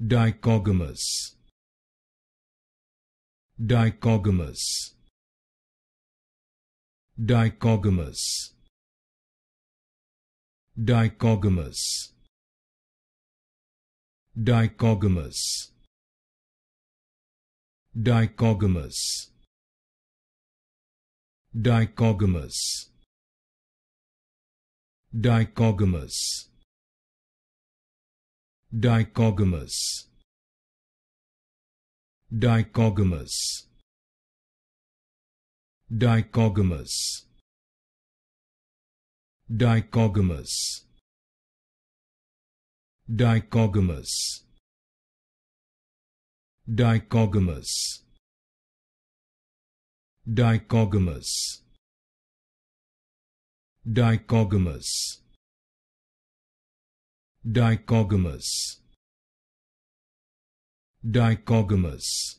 dichogamous. Dichogamous. Dichogamous. Dichogamous. Dichogamous. Dichogamous. Dichogamous. Dichogamous dichogamous. Dichogamous. Dichogamous. Dichogamous. Dichogamous. Dichogamous. Dichogamous. Dichogamous dichogamous dichogamous